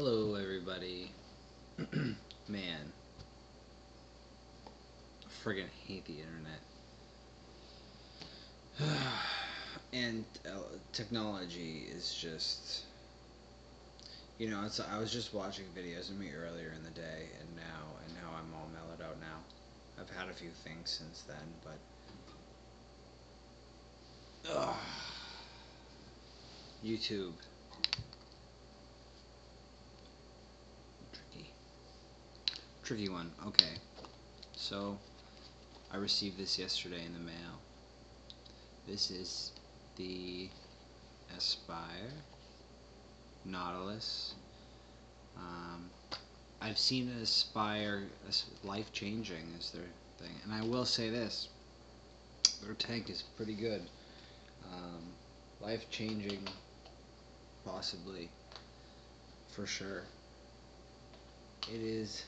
Hello, everybody. Man, I friggin' hate the internet. and uh, technology is just, you know, it's. I was just watching videos of me earlier in the day, and now, and now I'm all mellowed out. Now, I've had a few things since then, but. Ugh. YouTube. Tricky. Tricky one. Okay. So, I received this yesterday in the mail. This is the Aspire Nautilus. Um, I've seen Aspire life changing is their thing, and I will say this: their tank is pretty good. Um, life changing possibly, for sure. It is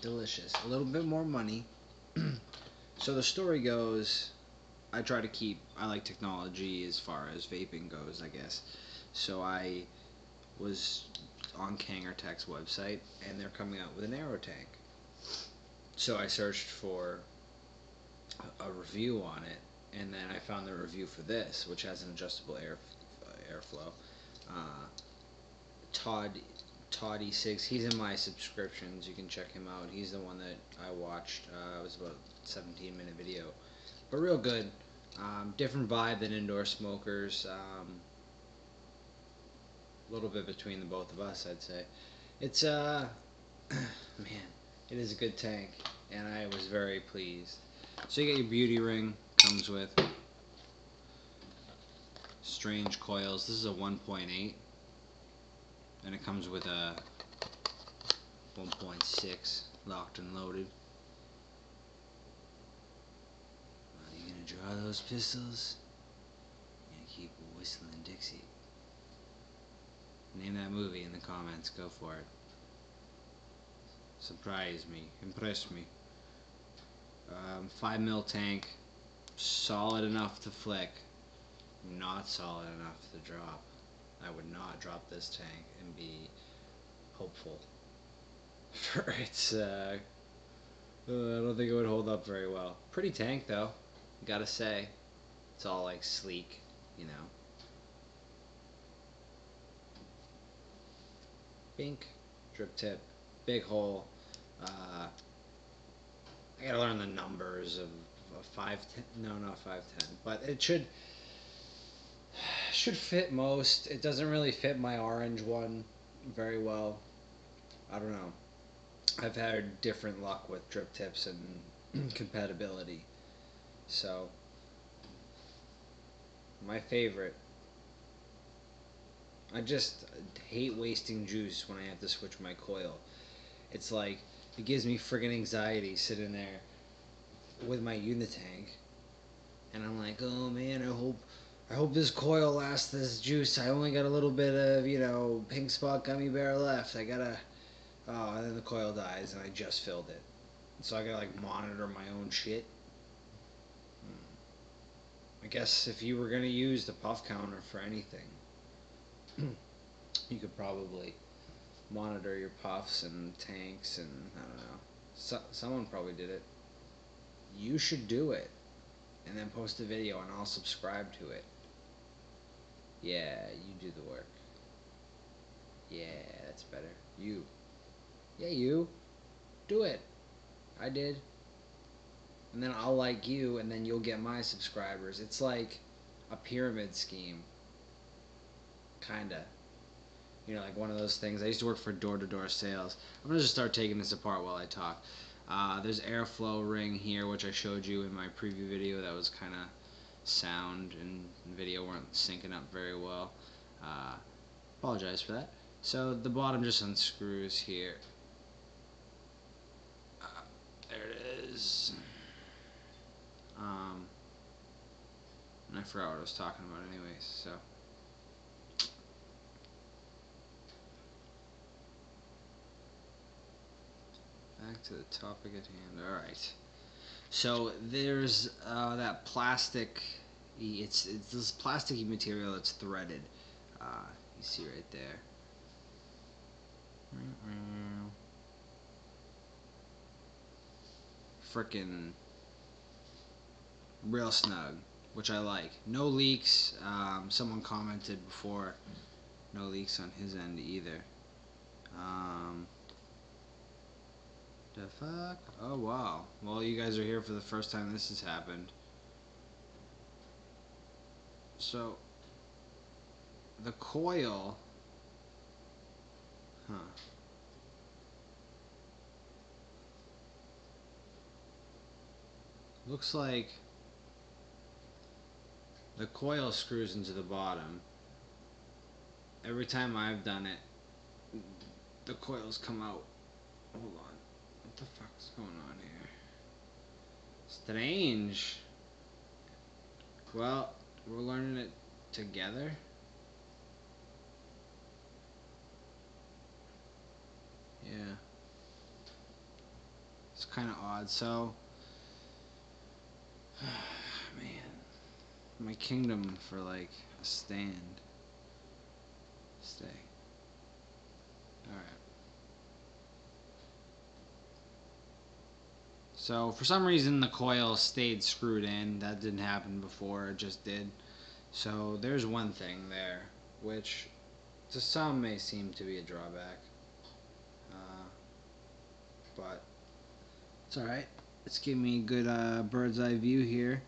delicious. A little bit more money. so the story goes, I try to keep, I like technology as far as vaping goes, I guess. So I was on Kangertech's website, and they're coming out with an Aerotank. So I searched for a review on it, and then I found the review for this, which has an adjustable air airflow. Uh, Todd Todd E6. He's in my subscriptions. You can check him out. He's the one that I watched. Uh, it was about 17 minute video, but real good. Um, different vibe than indoor smokers. Um, a little bit between the both of us, I'd say. It's uh, man, it is a good tank, and I was very pleased. So you get your beauty ring. Comes with strange coils. This is a 1.8 and it comes with a 1.6 locked and loaded. Are you gonna draw those pistols? Gonna keep whistling Dixie. Name that movie in the comments, go for it. Surprise me, impress me. Um, 5 mil tank, solid enough to flick not solid enough to drop. I would not drop this tank and be hopeful for its. Uh, uh, I don't think it would hold up very well. Pretty tank though, gotta say. It's all like sleek, you know. Pink, drip tip, big hole. Uh, I gotta learn the numbers of, of five ten. No, not five ten, but it should should fit most. It doesn't really fit my orange one very well. I don't know. I've had different luck with drip tips and compatibility. So, my favorite. I just hate wasting juice when I have to switch my coil. It's like, it gives me friggin' anxiety sitting there with my Unitank. And I'm like, oh man, I hope I hope this coil lasts this juice. I only got a little bit of, you know, pink spot gummy bear left. I gotta. Oh, and then the coil dies, and I just filled it. So I gotta, like, monitor my own shit. Hmm. I guess if you were gonna use the puff counter for anything, you could probably monitor your puffs and tanks and I don't know. So, someone probably did it. You should do it and then post a video and I'll subscribe to it. Yeah, you do the work. Yeah, that's better. You. Yeah, you. Do it. I did. And then I'll like you, and then you'll get my subscribers. It's like a pyramid scheme. Kinda. You know, like one of those things. I used to work for door to door sales. I'm to just start taking this apart while I talk. Uh, there's airflow ring here, which I showed you in my preview video. That was kind of sound and video weren't syncing up very well. Uh, apologize for that. So the bottom just unscrews here. Uh, there it is. Um, and I forgot what I was talking about anyways, so. Back to the topic at hand. Alright. So there's uh, that plastic. It's it's this plasticky material that's threaded. Uh, you see right there. Frickin' real snug, which I like. No leaks. Um, someone commented before, no leaks on his end either. Um, the fuck? Oh wow. Well, you guys are here for the first time this has happened. So, the coil. Huh. Looks like the coil screws into the bottom. Every time I've done it, the coils come out. Hold on. The fuck's going on here? Strange. Well, we're learning it together. Yeah. It's kind of odd. So, man, my kingdom for like a stand. Stay. Alright. So for some reason the coil stayed screwed in. That didn't happen before, it just did. So there's one thing there, which to some may seem to be a drawback. Uh, but it's alright. Let's give me a good uh, bird's eye view here.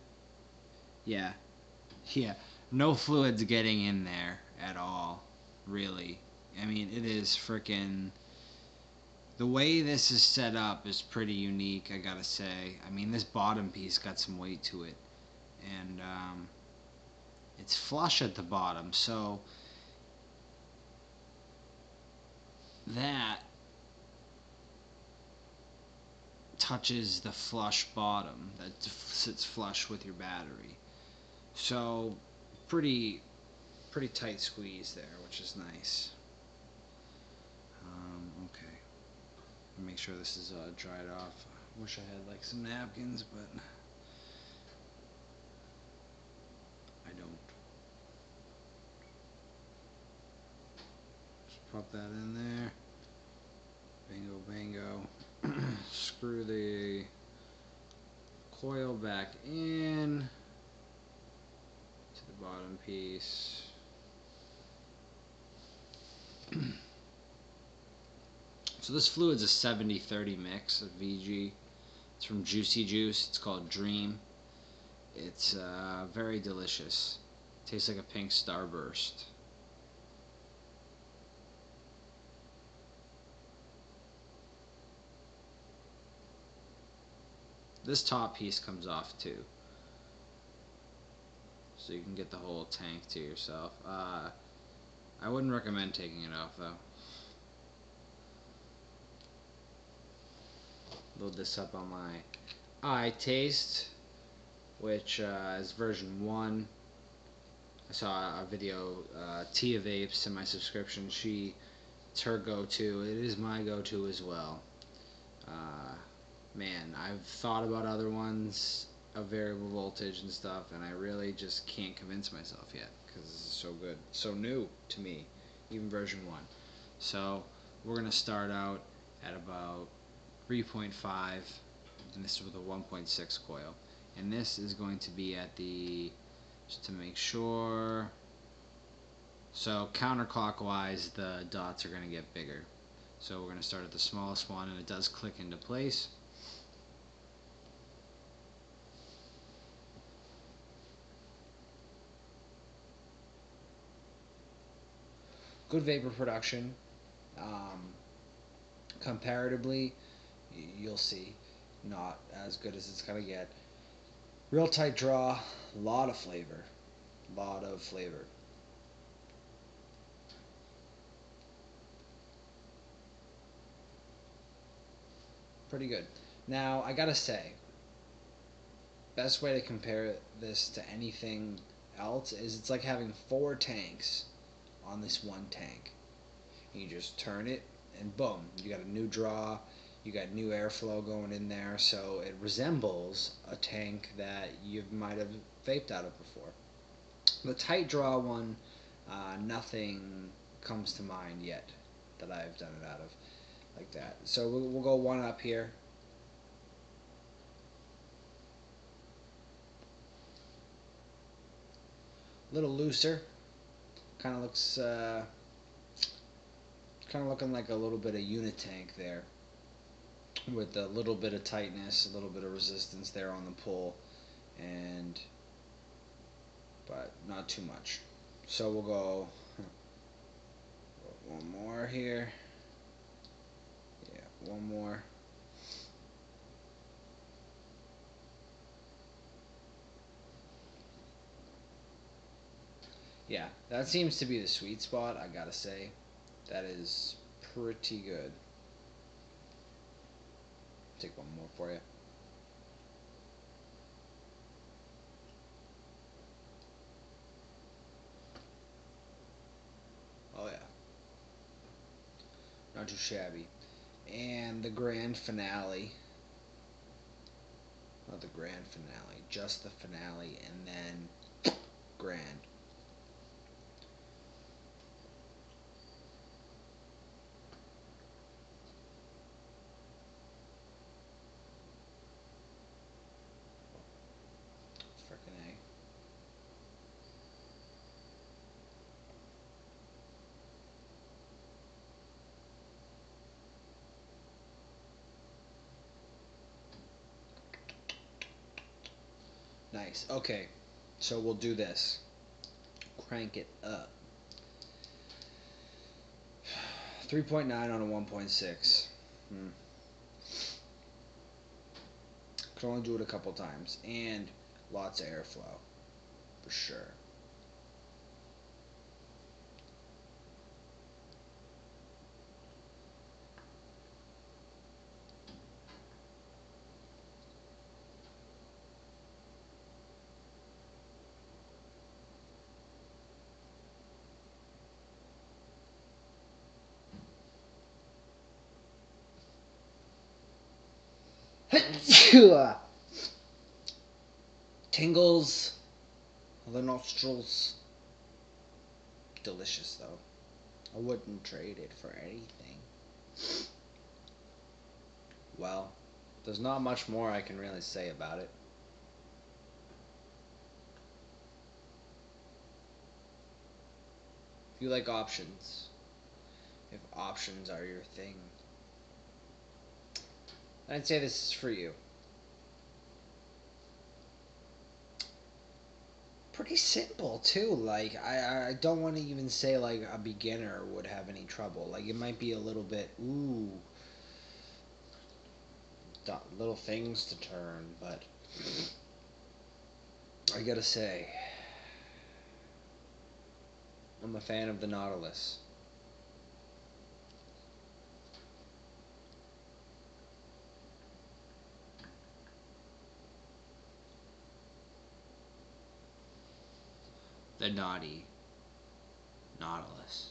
Yeah. Yeah. No fluids getting in there at all, really. I mean, it is freaking. The way this is set up is pretty unique, I gotta say. I mean, this bottom piece got some weight to it. And, um, it's flush at the bottom, so that touches the flush bottom that sits flush with your battery. So pretty pretty tight squeeze there, which is nice. Um, okay. Make sure this is uh, dried off. Wish I had like some napkins, but I don't. Just pop that in there. Bingo, bango. Screw the coil back in to the bottom piece. So this fluid's a 70-30 mix of VG. It's from Juicy Juice. It's called Dream. It's uh, very delicious. Tastes like a pink starburst. This top piece comes off too. So you can get the whole tank to yourself. Uh, I wouldn't recommend taking it off though. Load this up on my iTaste, which uh, is version 1. I saw a video, uh, Tia Vapes in my subscription. She, it's her go-to. It is my go-to as well. Uh, man, I've thought about other ones of variable voltage and stuff, and I really just can't convince myself yet because this is so good, so new to me, even version one. So we're gonna start out at about 3.5, and this is with a 1.6 coil, and this is going to be at the just to make sure. So counterclockwise, the dots are going to get bigger. So we're going to start at the smallest one, and it does click into place. good vapor production. Um, comparatively, you'll see, not as good as it's gonna get. Real tight draw, a lot of flavor, a lot of flavor. Pretty good. Now, I gotta say, best way to compare this to anything else is it's like having four tanks on this one tank. You just turn it and boom, you got a new draw, you got new airflow going in there, so it resembles a tank that you might have vaped out of before. The tight draw one, uh, nothing comes to mind yet. that I've done it out of, like that. So we'll, we'll go one up here. A little looser. Kind of looks, uh, kind of looking like a little bit of unitank there with a little bit of tightness, a little bit of resistance there on the pull, and but not too much. So we'll go one more here. Yeah, one more. Yeah, that seems to be the sweet spot, I gotta say. That is pretty good. Take one more for you. Oh yeah. Not too shabby. And the grand finale. Not the grand finale, just the finale, and then grand. Nice. Okay. So we'll do this. Crank it up. 3.9 on a 1.6. Hmm. Can only do it a couple times. And lots of airflow. For sure. Tingles the nostrils. Delicious though. I wouldn't trade it for anything. Well, there's not much more I can really say about it. If you like options, if options are your thing, I'd say this is for you. Pretty simple too. Like I, I don't want to even say like a beginner would have any trouble. Like it might be a little bit ooh, little things to turn, but I gotta say, I'm a fan of the Nautilus. The naughty Nautilus.